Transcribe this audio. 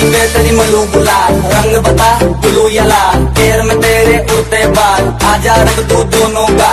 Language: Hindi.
जवानी पे तेरी मलू गुलाल, रंग बता ब्लू या लाल पैर में तेरे उड़ते बाल, आजा रख तू दोनों का